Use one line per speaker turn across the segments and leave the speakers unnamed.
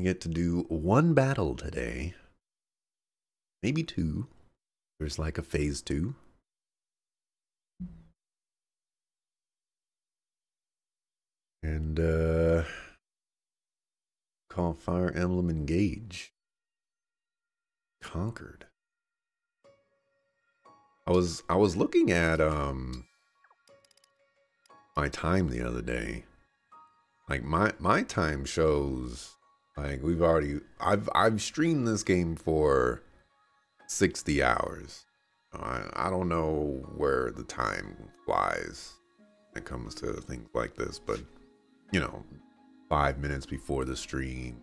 I get to do one battle today. Maybe two. There's like a phase two. And uh call Fire Emblem Engage. Conquered. I was I was looking at um my time the other day. Like my my time shows like we've already I've I've streamed this game for 60 hours. I I don't know where the time flies when it comes to things like this, but you know, 5 minutes before the stream,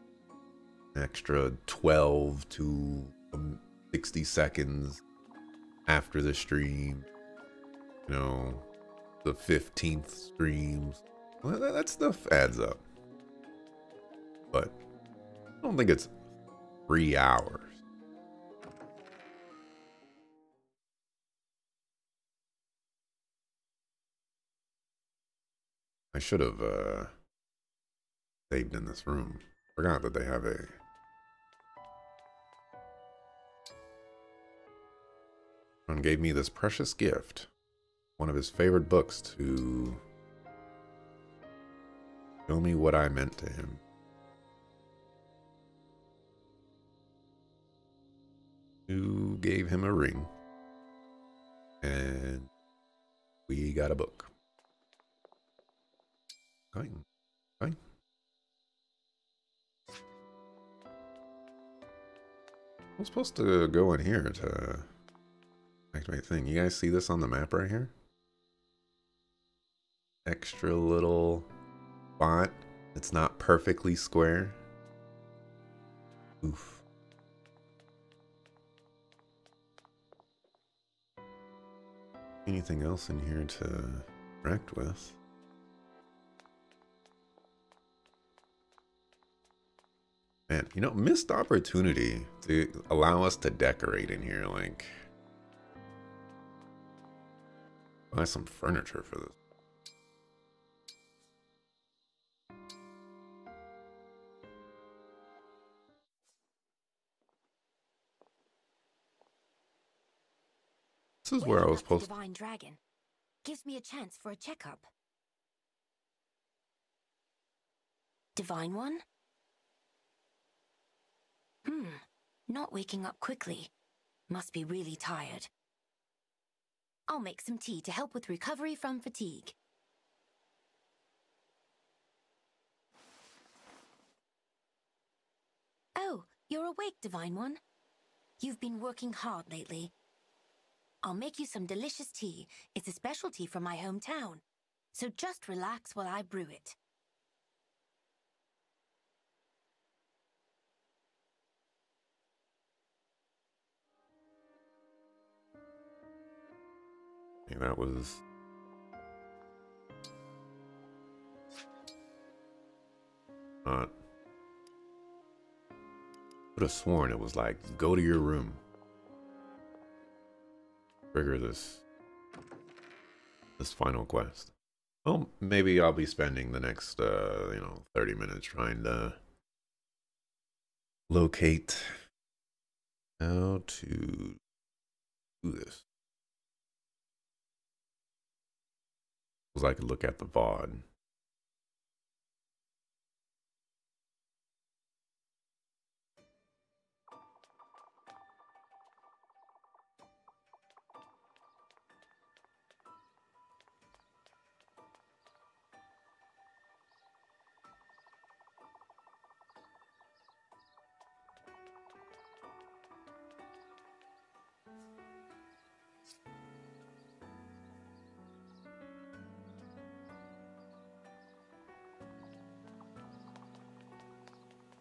extra 12 to um, 60 seconds after the stream. You know, the 15th streams. Well, that stuff adds up. But I don't think it's three hours. I should have uh, saved in this room. Forgot that they have a and gave me this precious gift, one of his favorite books, to show me what I meant to him. Who gave him a ring, and we got a book. Fine, fine. I'm supposed to go in here to activate thing. You guys see this on the map right here? Extra little spot. It's not perfectly square. Oof. Anything else in here to interact with? Man, you know, missed opportunity to allow us to decorate in here. Like, buy some furniture for this. This is where I was supposed.
Divine Dragon gives me a chance for a checkup. Divine one? Hmm, not waking up quickly. Must be really tired. I'll make some tea to help with recovery from fatigue. Oh, you're awake, Divine One. You've been working hard lately. I'll make you some delicious tea. It's a specialty from my hometown. So just relax while I brew it.
Yeah, that was not. Would have sworn it was like, go to your room. Trigger this this final quest. Well, maybe I'll be spending the next uh, you know, 30 minutes trying to locate how to do this. Because I could look at the VOD.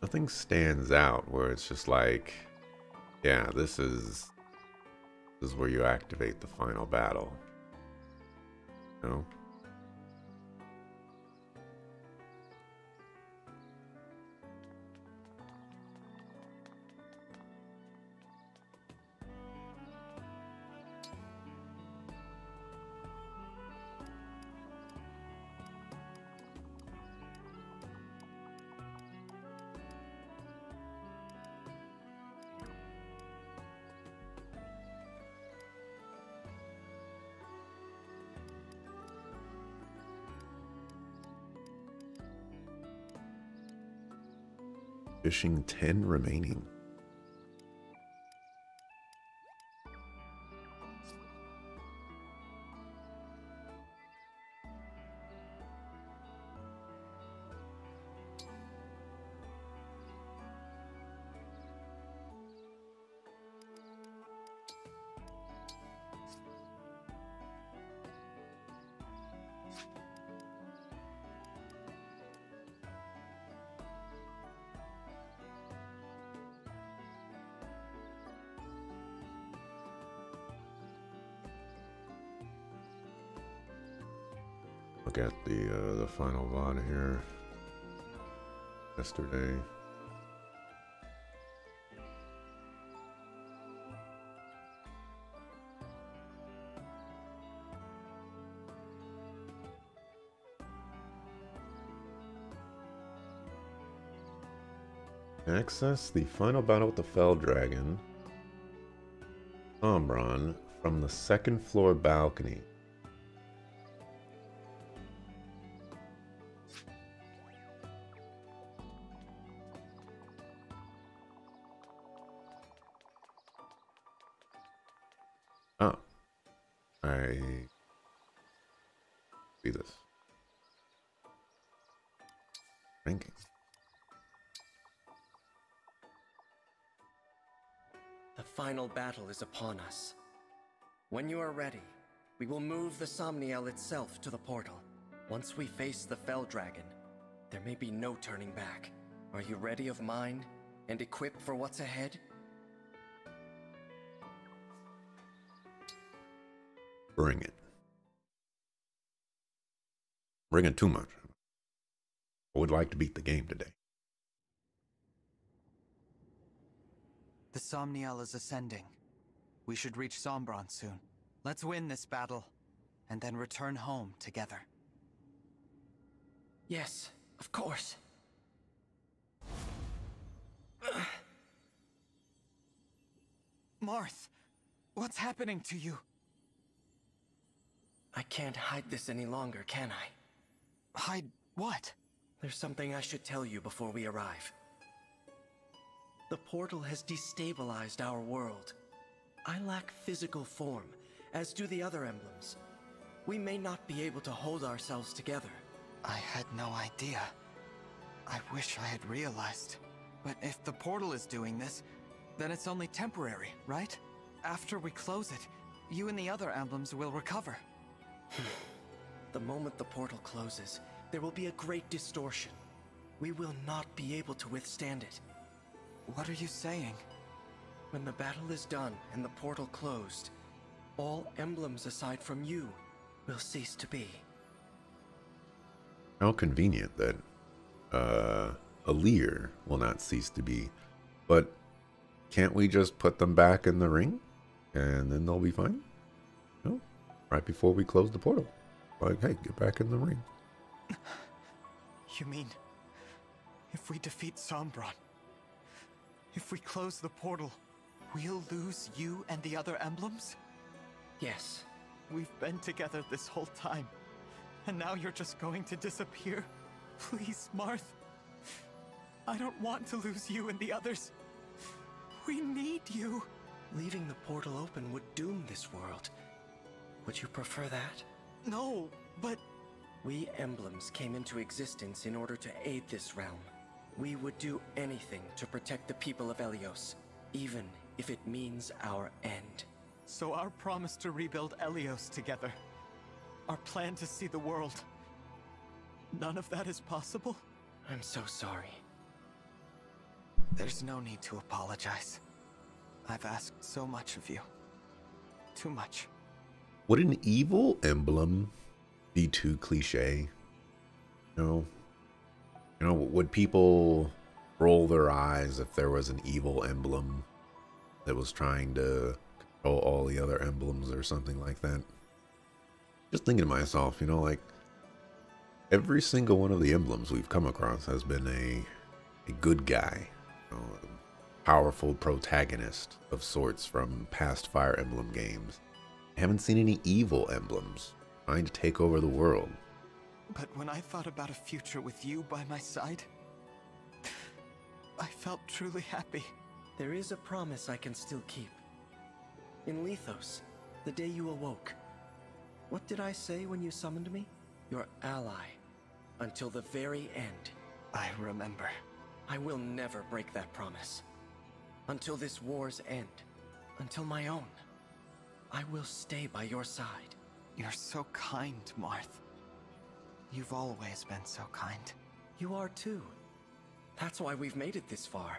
Nothing stands out where it's just like, yeah, this is this is where you activate the final battle. You know? Fishing 10 remaining. Look at the uh, the final VOD here. Yesterday. Access the final battle with the Fell Dragon. Sombron from the second floor balcony.
Is upon us. When you are ready, we will move the Somniel itself to the portal. Once we face the Fell Dragon, there may be no turning back. Are you ready of mind and equipped for what's ahead?
Bring it. Bring it too much. I would like to beat the game today.
The Somniel is ascending. We should reach Sombron soon. Let's win this battle, and then return home together.
Yes, of course.
Marth, what's happening to you?
I can't hide this any longer, can I?
Hide what?
There's something I should tell you before we arrive. The portal has destabilized our world. I lack physical form, as do the other emblems. We may not be able to hold ourselves together.
I had no idea. I wish I had realized. But if the portal is doing this, then it's only temporary, right? After we close it, you and the other emblems will recover.
The moment the portal closes, there will be a great distortion. We will not be able to withstand it.
What are you saying?
When the battle is done and the portal closed, all emblems aside from you will cease to be.
How convenient that uh, Alear will not cease to be. But can't we just put them back in the ring and then they'll be fine? No, right before we close the portal. Like, hey, get back in the ring.
You mean, if we defeat Sombron, if we close the portal, we'll lose you and the other emblems?
Yes,
We've been together this whole time, and now you're just going to disappear? Please, Marth. I don't want to lose you and the others. We need you.
leaving the portal open would doom this world. Would you prefer that?
No, but
We emblems came into existence in order to aid this realm. We would do anything to protect the people of Elyos, even if it means our end.
so our promise to rebuild Elyos together, our plan to see the world, none of that is possible?
I'm so sorry.
There's no need to apologize. I've asked so much of you. Too much.
Would an evil emblem be too cliche? No. You know, would people roll their eyes if there was an evil emblem that was trying to control all the other emblems or something like that? Just thinking to myself, you know, like every single one of the emblems we've come across has been a a good guy, you know, a powerful protagonist of sorts from past Fire Emblem games. I haven't seen any evil emblems trying to take over the world.
But when I thought about a future with you by my side, I felt truly happy.
There is a promise I can still keep. In Lythos, the day you awoke, what did I say when you summoned me? Your ally. Until the very end.
I remember.
I will never break that promise. Until this war's end. Until my own. I will stay by your side.
You're so kind, Marth. You've always been so kind.
You are too. That's why we've made it this far.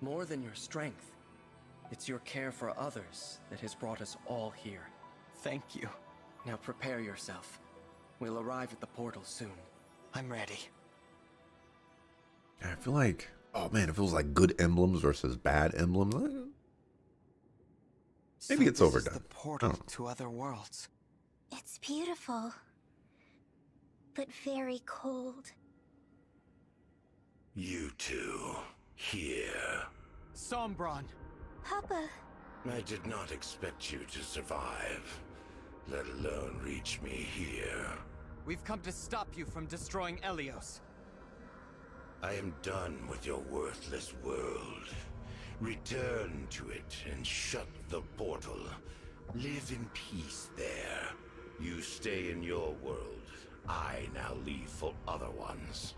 More than your strength. It's your care for others that has brought us all here.
Thank you.
Now prepare yourself. We'll arrive at the portal soon.
I'm ready.
I feel like, oh man, it feels like good emblems versus bad emblems. Uh, maybe
So
it's overdone.
Is the portal to other worlds.
It's beautiful, but very cold.
You two, here.
Sombron!
Papa,
I did not expect you to survive, let alone reach me here.
We've come to stop you from destroying Elyos.
I am done with your worthless world. Return to it and shut the portal. Live in peace there. You stay in your world. I now leave for other ones.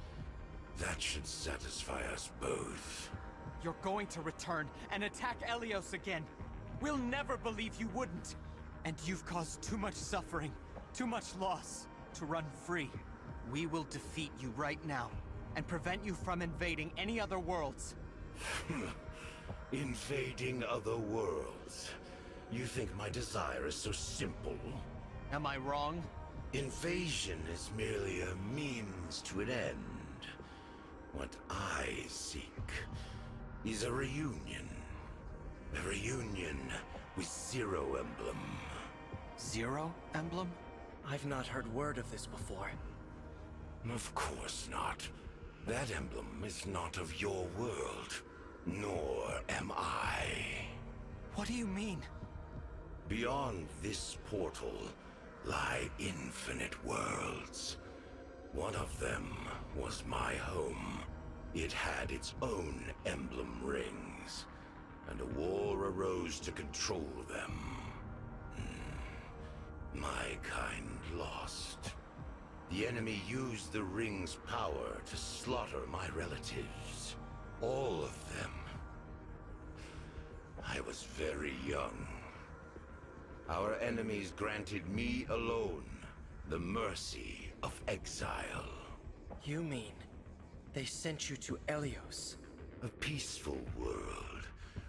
That should satisfy us both.
You're going to return and attack Elyos again. We'll never believe you wouldn't. And you've caused too much suffering, too much loss to run free. We will defeat you right now and prevent you from invading any other worlds.
Invading other worlds. You think my desire is so simple?
Am I wrong?
Invasion is merely a means to an end. What I seek is a reunion. A reunion with Zero Emblem.
Zero emblem?
I've not heard word of this before.
Of course not. That emblem is not of your world, nor am I.
What do you mean?
Beyond this portal lie infinite worlds. One of them was my home. It had its own emblem rings, and a war arose to control them. Hmm. My kind lost. The enemy used the ring's power to slaughter my relatives. All of them. I was very young. Our enemies granted me alone the mercy of exile.
You mean they sent you to Elyos?
A peaceful world,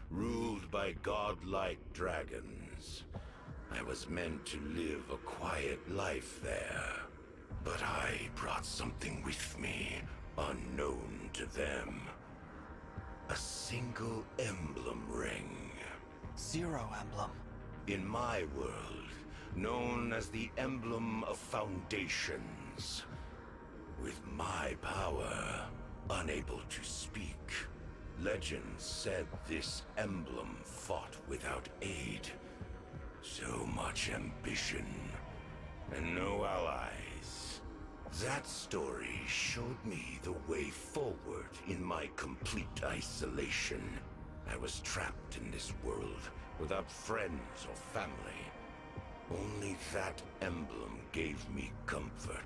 ruled by godlike dragons. I was meant to live a quiet life there. But I brought something with me, unknown to them. A single emblem ring.
Zero emblem.
In my world, known as the Emblem of With my power, unable to speak, legend said this emblem fought without aid. So much ambition, and no allies. That story showed me the way forward in my complete isolation. I was trapped in this world without friends or family. Only that emblem gave me comfort.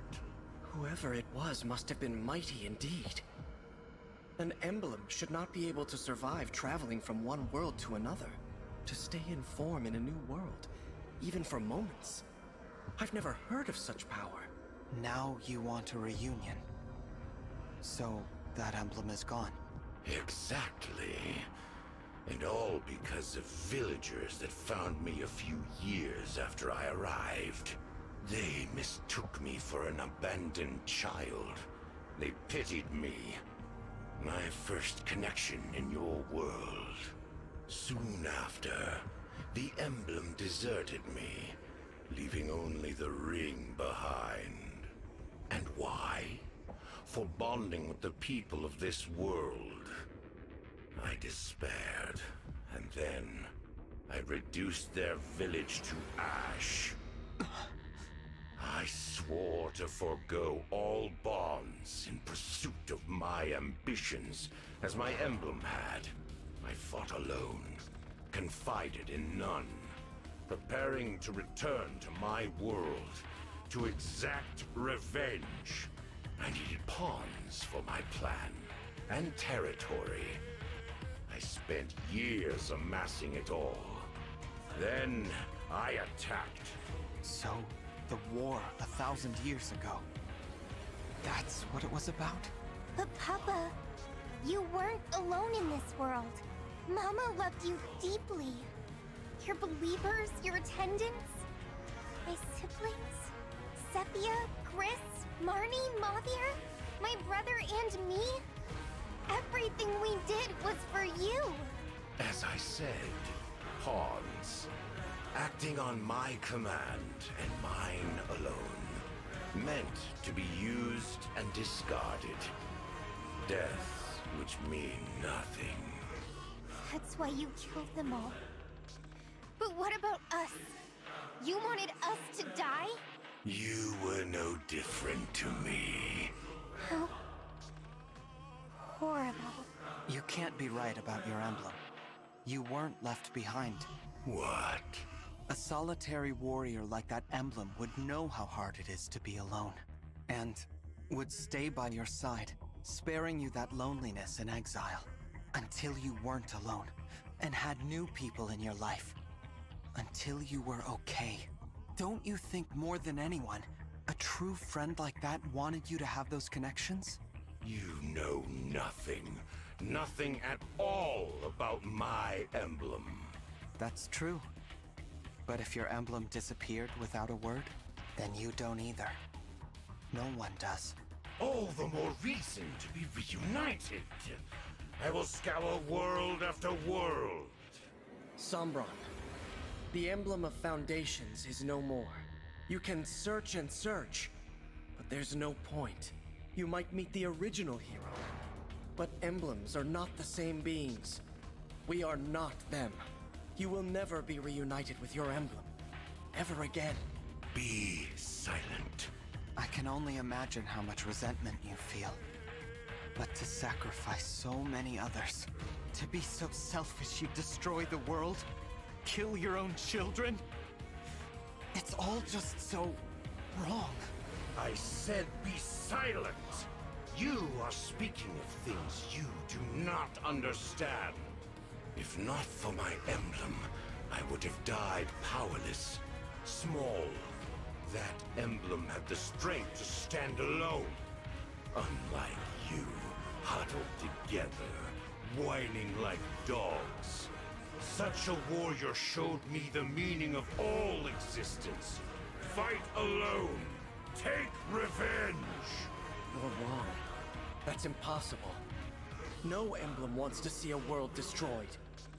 Whoever it was must have been mighty indeed. An emblem should not be able to survive traveling from one world to another. To stay in form in a new world, even for moments. I've never heard of such power.
Now you want a reunion. So, that emblem is gone.
Exactly. And all because of villagers that found me a few years after I arrived. They mistook me for an abandoned child. They pitied me. My first connection in your world. Soon after, the emblem deserted me, leaving only the ring behind. And why? For bonding with the people of this world. I despaired, and then I reduced their village to ash. I swore to forego all bonds in pursuit of my ambitions, as my emblem had. I fought alone, confided in none, preparing to return to my world, to exact revenge. I needed pawns for my plan, and territory. I spent years amassing it all. Then I attacked.
So, the war a thousand years ago. That's what it was about?
But Papa, you weren't alone in this world. Mama loved you deeply. Your believers, your attendants, my siblings, Zephia, Griss, Marni, Mauvier, my brother and me. Everything we did was for you.
As I said, pawns. Acting on my command and mine alone. Meant to be used and discarded. Deaths which mean nothing.
That's why you killed them all. But what about us? You wanted us to die?
You were no different to me.
How horrible.
You can't be right about your emblem. You weren't left behind.
What?
A solitary warrior like that emblem would know how hard it is to be alone. And would stay by your side, sparing you that loneliness and exile. Until you weren't alone, and had new people in your life. Until you were okay. Don't you think more than anyone, a true friend like that wanted you to have those connections?
You know nothing. Nothing at all about my emblem.
That's true. But if your emblem disappeared without a word, then you don't either. No one does.
All the more reason to be reunited. I will scour world after world.
Sombron, the emblem of foundations is no more. You can search and search, but there's no point. You might meet the original hero, but emblems are not the same beings. We are not them. You will never be reunited with your emblem. Ever again.
Be silent.
I can only imagine how much resentment you feel. But to sacrifice so many others, to be so selfish you destroy the world, kill your own children, it's all just so wrong.
I said be silent. You are speaking of things you do not understand. If not for my emblem, I would have died powerless, small. That emblem had the strength to stand alone. Unlike you, huddled together, whining like dogs. Such a warrior showed me the meaning of all existence. Fight alone. Take revenge.
You're wrong. That's impossible. No emblem wants to see a world destroyed.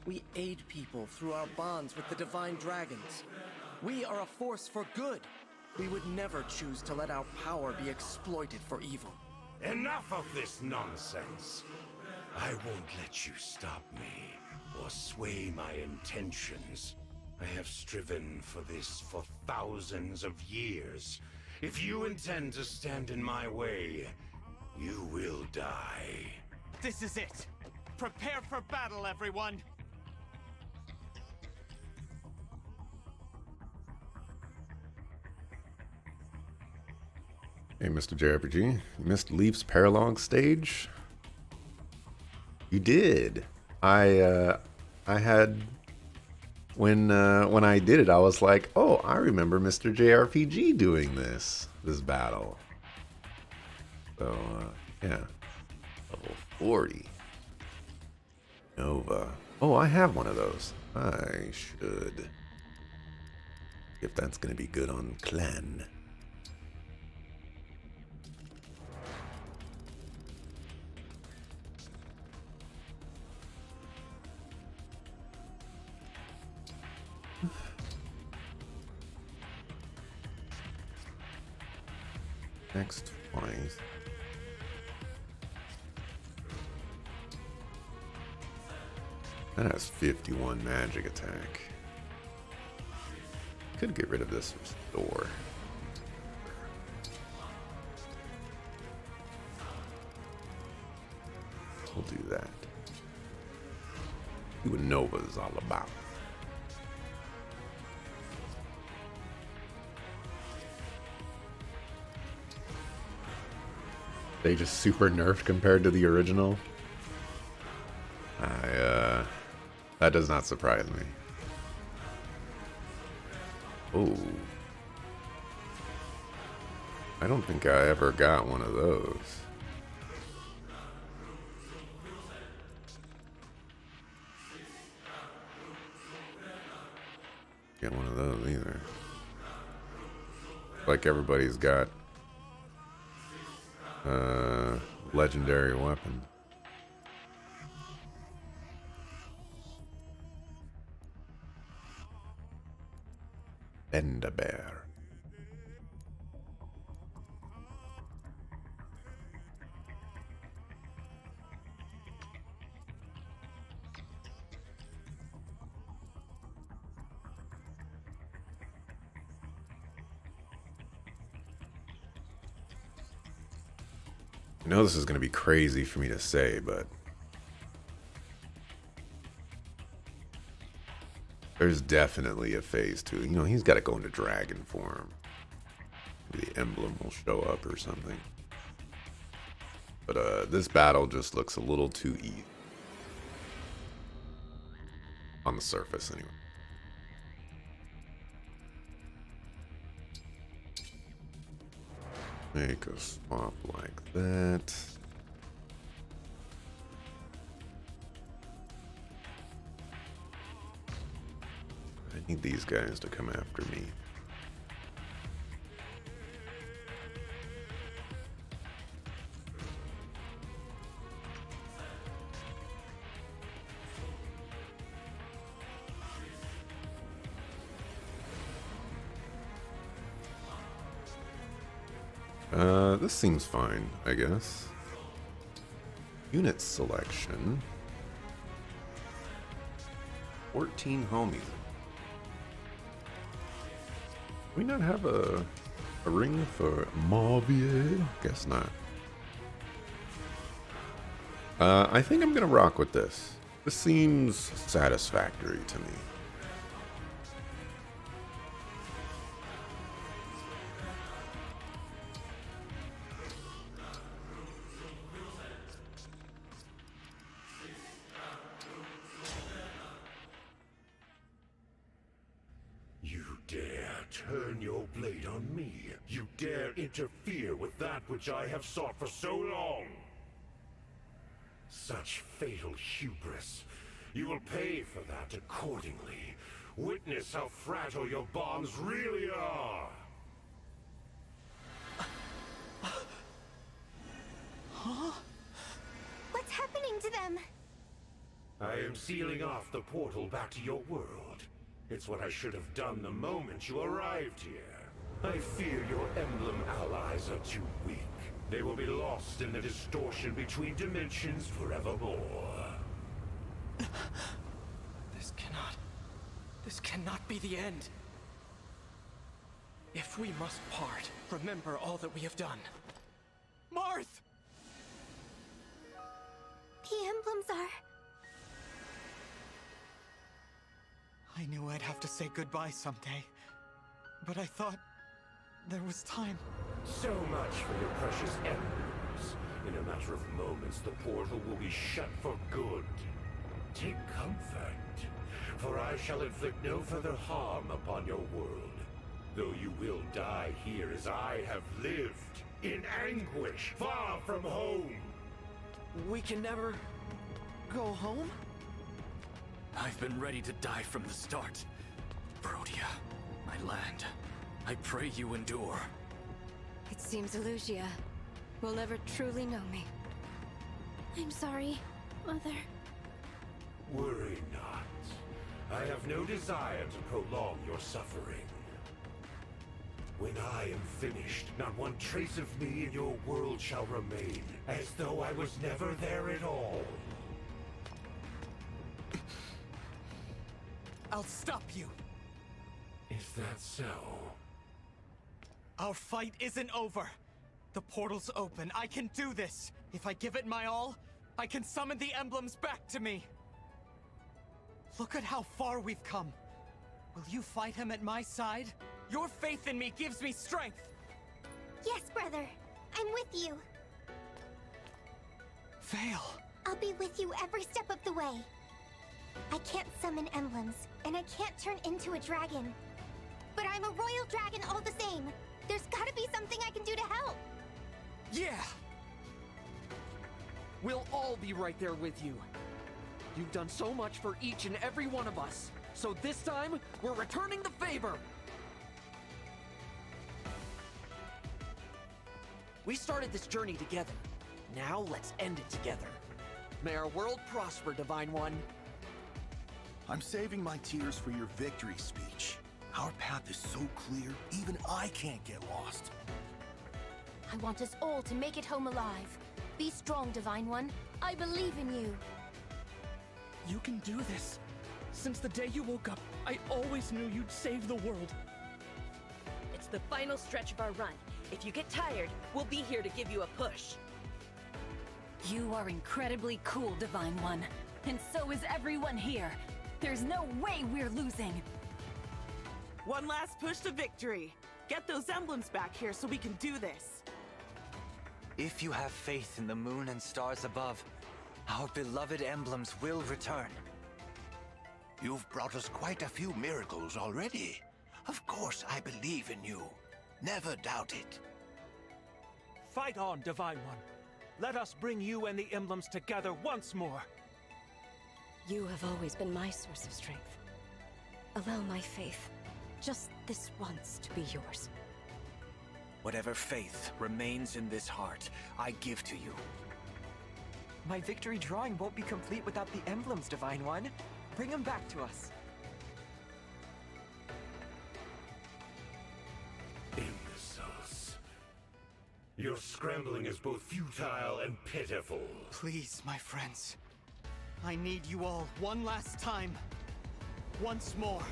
We aid people through our bonds with the Divine Dragons. We are a force for good. We would never choose to let our power be exploited for evil.
Enough of this nonsense. I won't let you stop me or sway my intentions. I have striven for this for thousands of years. If you intend to stand in my way, you will die.
This is it! Prepare for battle, everyone!
Hey, Mr. JRPG, you missed Leaf's Paralog stage? You did. I uh, I had when uh, when I did it, I was like, oh, I remember Mr. JRPG doing this this battle. So uh, yeah, level forty. Nova. Oh, I have one of those. I should. If that's gonna be good on Clanne. Next coins. That has 51 magic attack. Could get rid of this door. We'll do that. See what it's all about. They just super nerfed compared to the original. I, uh, that does not surprise me. Oh. I don't think I ever got one of those. Get one of those either. Like everybody's got uh legendary weapon. Bender this is going to be crazy for me to say, but there's definitely a phase two. You know, he's got to go into dragon form. The emblem will show up or something. But uh, this battle just looks a little too easy. On the surface, anyway. Make a swap like that. I need these guys to come after me. Uh, this seems fine, I guess. Unit selection. 14 homies. we not have a, a ring for Mauvier? Guess not. Uh, I think I'm gonna rock with this. This seems satisfactory to me.
Have sought for so long. Such fatal hubris. You will pay for that accordingly. Witness how fragile your bonds really are.
What's happening to them?
I am sealing off the portal back to your world. It's what I should have done the moment you arrived here. I fear your emblem allies are too. They will be lost in the distortion between dimensions forevermore.
This cannot. This cannot be the end. If we must part, remember all that we have done. Marth!
The emblems are.
I knew I'd have to say goodbye someday. But I thought there was time.
So much for your precious emblems. In a matter of moments, the portal will be shut for good. Take comfort, for I shall inflict no further harm upon your world. Though you will die here as I have lived, in anguish, far from home.
We can never go home? I've been ready to die from the start. Brodia, my land. I pray you endure.
It seems Elusia will never truly know me.
I'm sorry, Mother.
Worry not. I have no desire to prolong your suffering. When I am finished, not one trace of me in your world shall remain, as though I was never there at all.
I'll stop you.
Is that so?
Our fight isn't over. The portal's open. I can do this. If I give it my all, I can summon the emblems back to me! Look at how far we've come. Will you fight him at my side? Your faith in me gives me strength!
Yes, brother. I'm with you.
Fail.
I'll be with you every step of the way. I can't summon emblems, and I can't turn into a dragon. But I'm a royal dragon all the same. There's gotta be something I can do to help.
Yeah! We'll all be right there with you. You've done so much for each and every one of us. So this time, we're returning the favor! We started this journey together. Now let's end it together. May our world prosper, Divine One.
I'm saving my tears for your victory speech. Our path is so clear, even I can't get lost.
I want us all to make it home alive. Be strong, Divine One. I believe in you.
You can do this. Since the day you woke up, I always knew you'd save the world.
It's the final stretch of our run. If you get tired, we'll be here to give you a push.
You are incredibly cool, Divine One. And so is everyone here. There's no way we're losing.
One last push to victory. Get those emblems back here so we can do this.
If you have faith in the moon and stars above, our beloved emblems will return.
You've brought us quite a few miracles already. Of course I believe in you. Never doubt it.
Fight on, Divine One. Let us bring you and the emblems together once more.
You have always been my source of strength. Allow my faith, just this once, to be yours.
Whatever faith remains in this heart, I give to you.
My victory drawing won't be complete without the emblems, Divine One. Bring them back to us.
Imbeciles. Your scrambling is both futile and pitiful.
Please, my friends. I need you all one last time. Once more.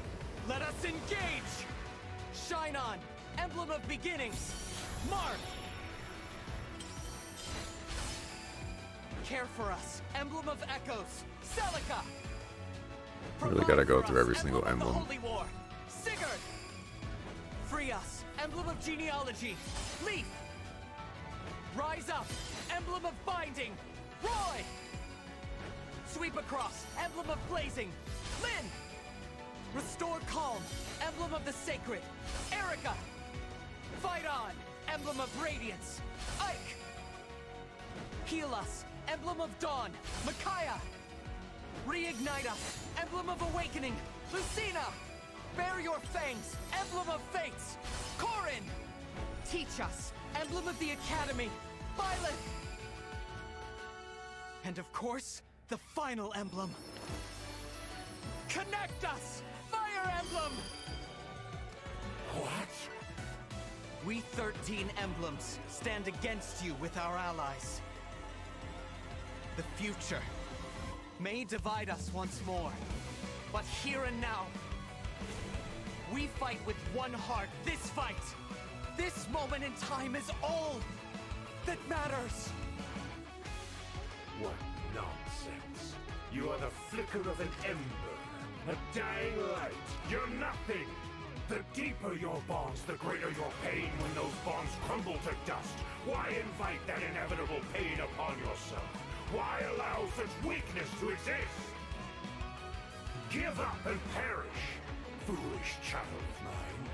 Let us engage! Shine on! Emblem of beginnings! Marth! Care for us! Emblem of echoes! Celica!
Really gotta go through every single emblem.
Holy War! Sigurd! Free us! Emblem of genealogy! Leaf! Rise up! Emblem of binding! Roy! Sweep across! Emblem of blazing! Lyn! Restore calm! Emblem of the sacred! Eirika! Fight on! Emblem of radiance! Ike! Heal us! Emblem of dawn! Micaiah! Reignite us! Emblem of awakening! Lucina! Bear your fangs! Emblem of fates! Corrin! Teach us! Emblem of the academy! Byleth! And of course, the final emblem. Connect us! Fire Emblem!
What?
We 13 emblems stand against you with our allies. The future may divide us once more, but here and now, we fight with one heart this fight. This moment in time is all that matters.
What nonsense. You are the flicker of an ember, a dying light. You're nothing. The deeper your bonds, the greater your pain when those bonds crumble to dust. Why invite that inevitable pain upon yourself? Why allow such weakness to exist? Give up and perish, foolish child of mine.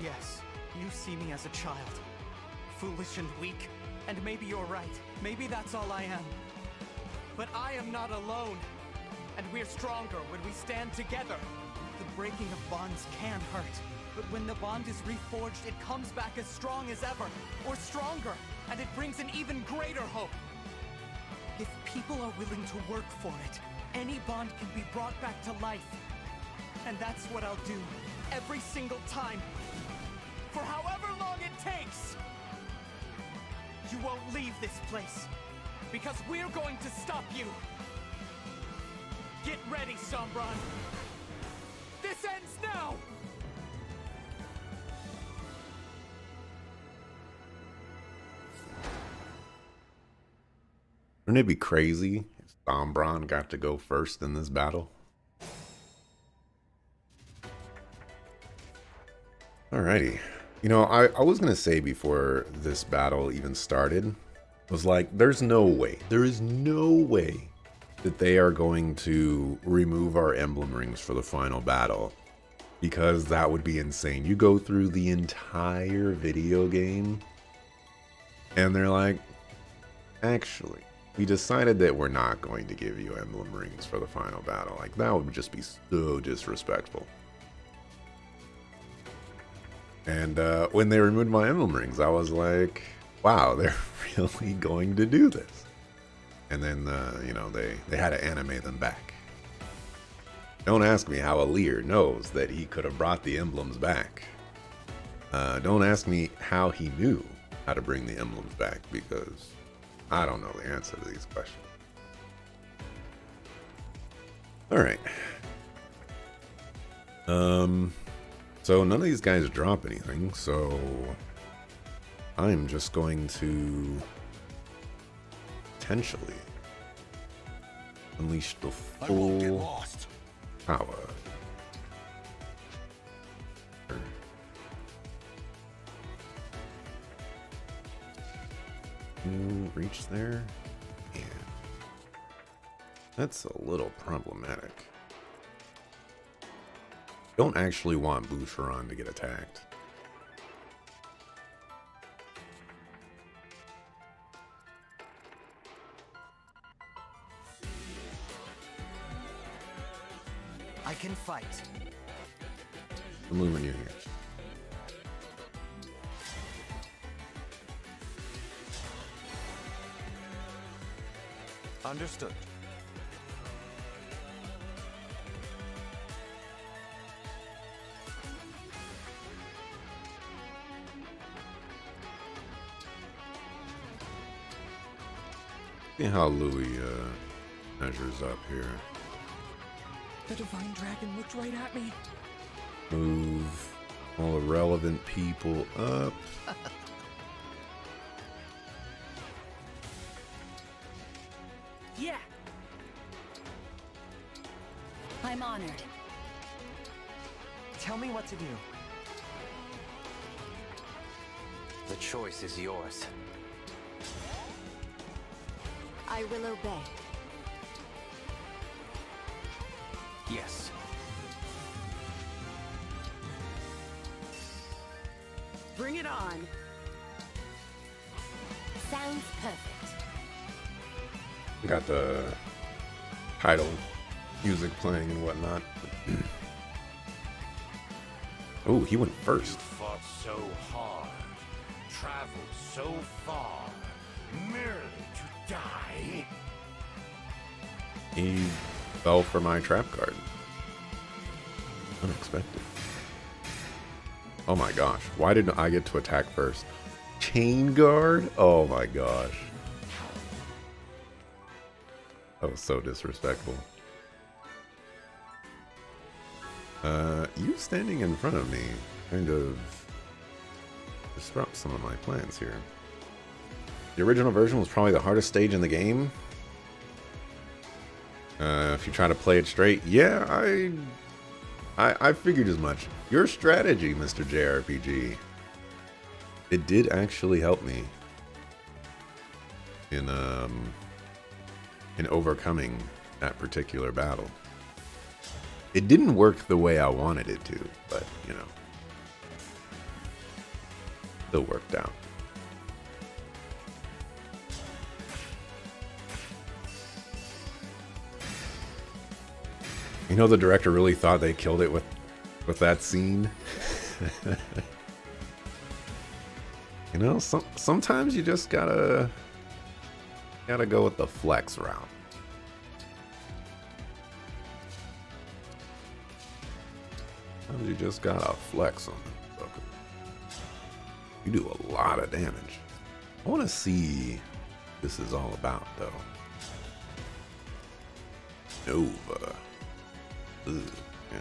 Yes, you see me as a child. Foolish and weak, and maybe you're right. Maybe that's all I am. But I am not alone. And we're stronger when we stand together. The breaking of bonds can hurt. But when the bond is reforged, it comes back as strong as ever, or stronger, and it brings an even greater hope. If people are willing to work for it, any bond can be brought back to life. And that's what I'll do, every single time. For however long it takes! You won't leave this place, because we're going to stop you! Get ready, Sombron! This ends now!
Wouldn't it be crazy if Sombron got to go first in this battle? Alrighty. You know, I, I was going to say before this battle even started, was like, there's no way, there is no way that they are going to remove our emblem rings for the final battle. Because that would be insane. You go through the entire video game, and they're like, actually, we decided that we're not going to give you emblem rings for the final battle. Like, that would just be so disrespectful. And uh, when they removed my emblem rings, I was like, wow, they're really going to do this. And then, uh, you know, they, they had to animate them back. Don't ask me how Alear knows that he could have brought the emblems back. Uh, don't ask me how he knew how to bring the emblems back because I don't know the answer to these questions. All right. Um, so none of these guys drop anything, so I'm just going to potentially unleash the full power. You reach there? Yeah. That's a little problematic. Don't actually want Boucheron to get attacked.
Can fight.
Illumine you here.
Understood.
See how Louis uh, measures up here.
The Divine Dragon looked right at me.
Move all the relevant people up.
Yeah.
I'm honored.
Tell me what to do.
The choice is yours.
I will obey.
Yes.
Bring it on.
Sounds perfect.
Got the title music playing and whatnot. oh, he went first.
Fought so hard, traveled so far, merely to die.
He fell for my trap card. Unexpected. Oh my gosh. Why didn't I get to attack first? Chain guard? Oh my gosh. That was so disrespectful. Uh, you standing in front of me kind of disrupts some of my plans here. The original version was probably the hardest stage in the game. Uh, if you try to play it straight, yeah, I, I, I figured as much. Your strategy, Mr. JRPG, it did actually help me in um in overcoming that particular battle. It didn't work the way I wanted it to, but you know, still worked out. You know, the director really thought they killed it with with that scene. you know, some sometimes you just gotta gotta go with the flex route. Sometimes you just gotta flex on it. You do a lot of damage. I want to see this is all about, though. Nova. Ugh, yeah.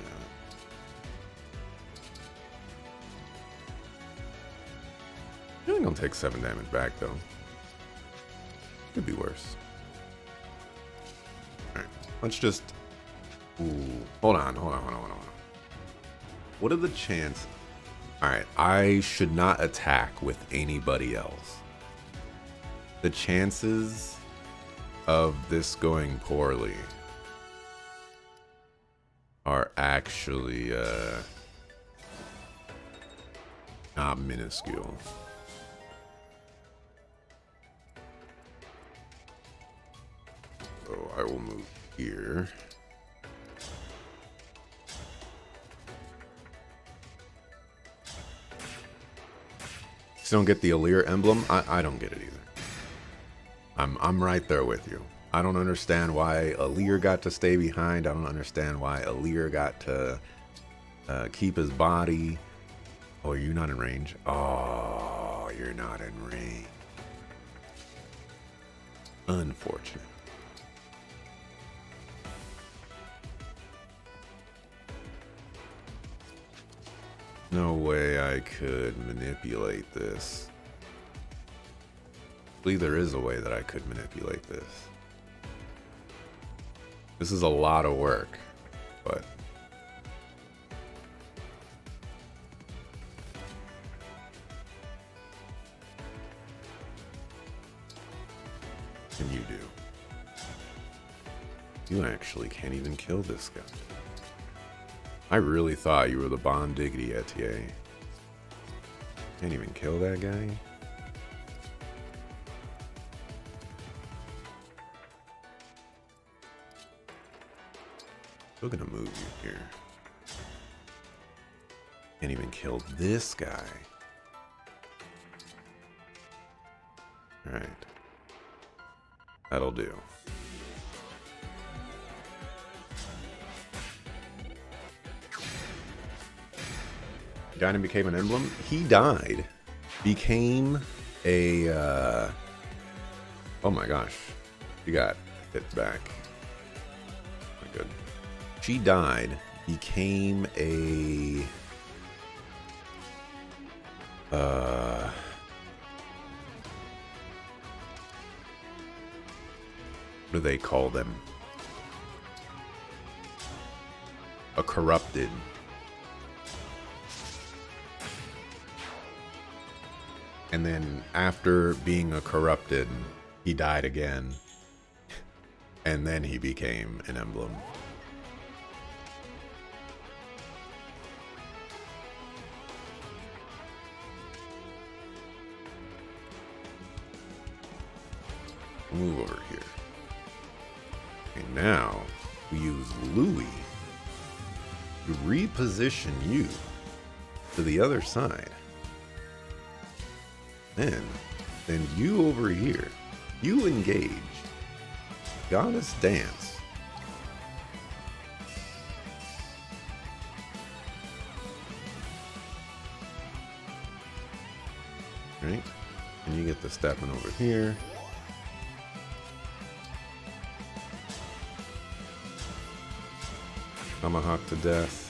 You're only gonna take seven damage back though. Could be worse. Alright, let's just. Ooh, hold on, hold on, hold on, hold on. What are the chances? All right, I should not attack with anybody else. The chances of this going poorly are actually uh, not minuscule. So I will move here. Still don't get the Alear emblem? I, I don't get it either. I'm I'm right there with you. I don't understand why Alear got to stay behind. I don't understand why Alear got to uh, keep his body. Oh, you're not in range? Oh, you're not in range. Unfortunate. No way I could manipulate this. I believe there is a way that I could manipulate this. This is a lot of work, but can you do? You actually can't even kill this guy. I really thought you were the Bon Diggity Etier. Can't even kill that guy? Still gonna move you here. Can't even kill this guy. Alright. That'll do. died and became an emblem. He died, became a. Uh, oh my gosh, he got hit back. My good. She died, became a. Uh. What do they call them? A corrupted and then after being a corrupted, he died again, and then he became an emblem. Move over here. And now we use Louis to reposition you to the other side. Then, then you over here, you engage. Goddess dance. Right? And you get the stepping over here. Tomahawk to death.